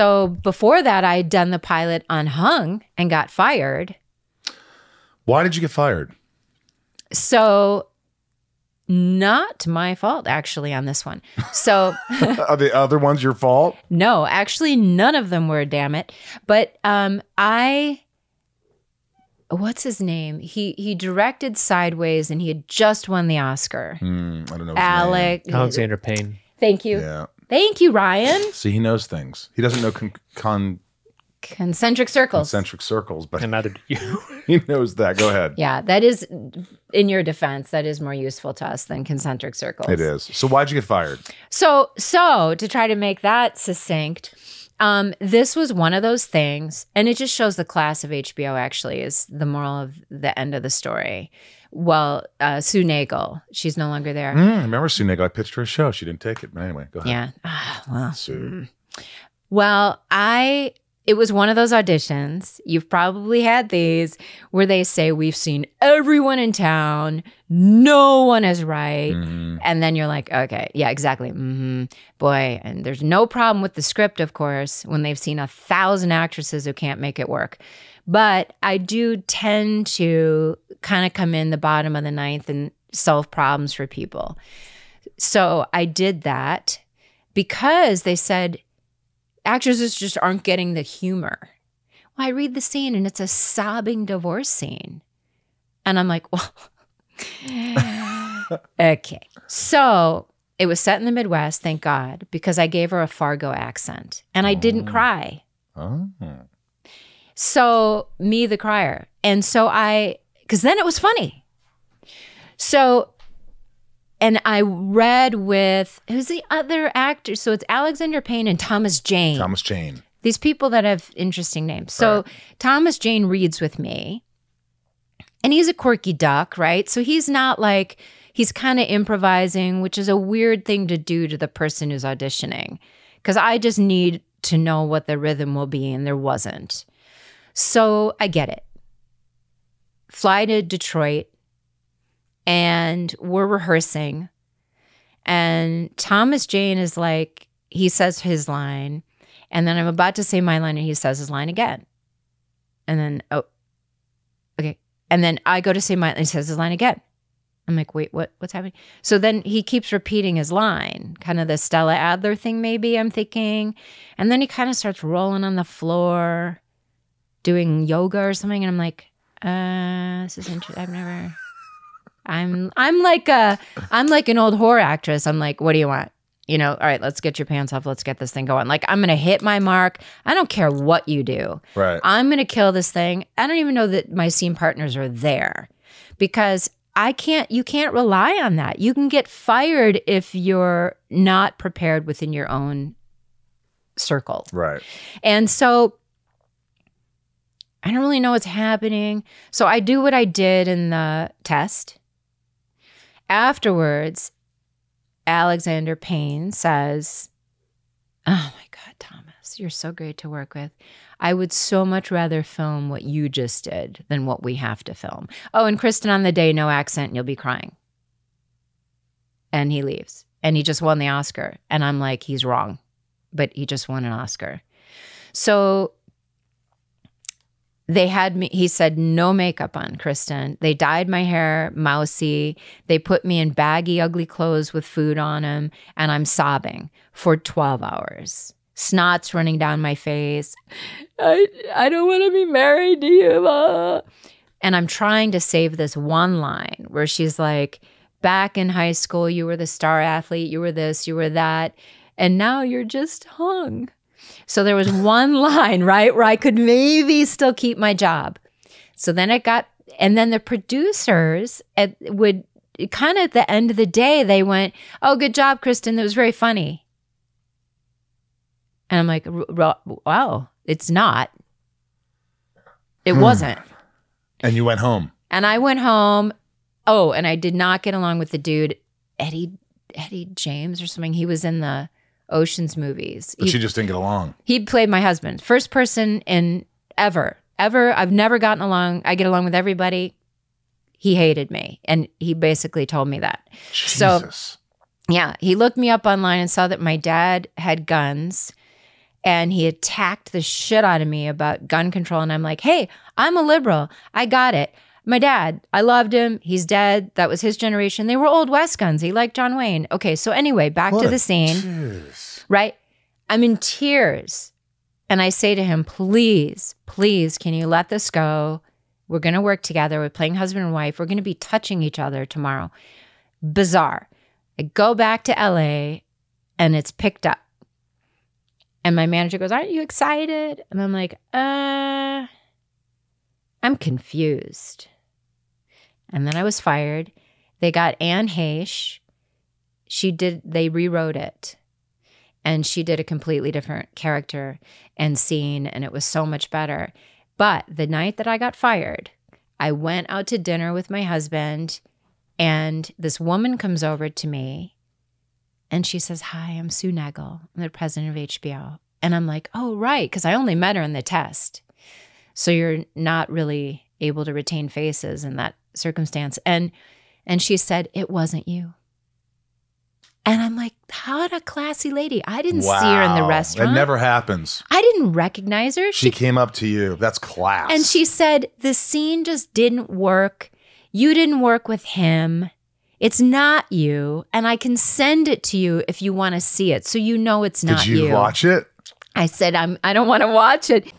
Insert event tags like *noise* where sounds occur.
So before that, I had done the pilot on Hung and got fired. Why did you get fired? So not my fault actually on this one. So *laughs* Are the other ones your fault? no, actually none of them were, damn it. But um I what's his name? He he directed Sideways and he had just won the Oscar. Hmm, I don't know. his name. Alexander Payne. Thank you. Yeah. Thank you, Ryan. See, he knows things. He doesn't know con- con- Concentric circles. concentric circles, but And neither do you. *laughs* he knows that. Go ahead. Yeah, that is in your defense, that is more useful to us than concentric circles. It is. So why'd you get fired? So, so to try to make that succinct, um, this was one of those things, and it just shows the class of HBO. Actually, is the moral of the end of the story. Well, uh, Sue Naegle, she's no longer there. Hmm, I remember Sue Naegle. I pitched her a show. She didn't take it. But anyway, go ahead. Yeah. Ah, well, Sue. Well, I it was one of those auditions. You've probably had these where they say we've seen everyone in town, no one is right, Mhm. and then you're like, okay, yeah, exactly. hmm Boy, and there's no problem with the script, of course, when they've seen a thousand actresses who can't make it work. But I do tend to kind of come in the bottom of the ninth and solve problems for people. So I did that because they said actresses just aren't getting the humor. Well, I read the scene and it's a sobbing divorce scene. And I'm like, well, *laughs* okay. So it was set in the Midwest, thank God, because I gave her a Fargo accent and I didn't oh. cry. Oh. So, me, the crier. And so I, because then it was funny. So, and I read with, who's the other actor? So it's Alexander Payne and Thomas Jane. Thomas Jane. These people that have interesting names. So, Thomas Jane reads with me, and he's a quirky duck, right? So, he's not like, he's kind of improvising, which is a weird thing to do to the person who's auditioning. Because I just need to know what the rhythm will be, and there wasn't. So I get it. Fly to Detroit and we're rehearsing. And Thomas Jane is like, he says his line. And then I'm about to say my line and he says his line again. And then, oh, okay. And then I go to say my and he says his line again. I'm like, wait, what what's happening? So then he keeps repeating his line, kind of the Stella Adler thing, maybe I'm thinking. And then he kind of starts rolling on the floor doing yoga or something, and I'm like, uh, this is interesting. I've never. I'm I'm like a I'm like an old horror actress. I'm like, what do you want? You know, all right, let's get your pants off. Let's get this thing going. Like, I'm gonna hit my mark. I don't care what you do. Right. I'm gonna kill this thing. I don't even know that my scene partners are there because I can't. You can't rely on that. You can get fired if you're not prepared within your own circle. right. And so I don't really know what's happening. So I do what I did in the test. Afterwards, Alexander Payne says, Oh my God, Thomas, you're so great to work with. I would so much rather film what you just did than what we have to film. Oh, and Kristin on the day, no accent, you'll be crying. And he leaves. And he just won the Oscar. And I'm like, he's wrong, but he just won an Oscar. So they had me, he said, no makeup on, Kristin. They dyed my hair mousy. They put me in baggy, ugly clothes with food on them, and I'm sobbing for 12 hours. Snot's running down my face. I, I don't want to be married to you. ah." And I'm trying to save this one line where she's like, back in high school, you were the star athlete, you were this, you were that, and now you're just hung. So there was one *laughs* line, right, where I could maybe still keep my job. So then it got, and then the producers at, would kind of at the end of the day, they went, Oh, good job, Kristin. That was very funny. And I'm like, "R- r- Wow, it's not. It hmm. wasn't. And you went home. And I went home. Oh, and I did not get along with the dude, Eddie Eddie James or something. He was in the Oceans movies. But He- she just didn't get along. he played my husband. First person in ever, ever. I've never gotten along. I get along with everybody. He hated me. And he basically told me that. So- Jesus. Yeah. He looked me up online and saw that my dad had guns and he attacked the shit out of me about gun control. And I'm like, hey, I'm a liberal. I got it. My dad, I loved him. He's dead. That was his generation. They were old West guns. He liked John Wayne. Okay, so anyway, back What to the scene, Jeez. right? I'm in tears. And I say to him, please, please, can you let this go? We're going to work together. We're playing husband and wife. We're going to be touching each other tomorrow. Bizarre. I go back to LA and it's picked up. And my manager goes, Aren't you excited? And I'm like, Uh, I'm confused. And then I was fired. They got Anne Heche. She did, they rewrote it. And she did a completely different character and scene, and it was so much better. But the night that I got fired, I went out to dinner with my husband, and this woman comes over to me and she says, Hi, I'm Sue Naegle. I'm the president of HBO. And I'm like, Oh, right. Because I only met her in the test. So you're not really able to retain faces in that circumstance. And and she said, It wasn't you. And I'm like, How a classy lady. I didn't see her in the Wow. restaurant. It never happens. I didn't recognize her. She came up to you. That's class. And she said, The scene just didn't work. You didn't work with him. It's not you. And I can send it to you if you want to see it. So you know it's not Did you, watch it? I said, I'm I don't want to watch it.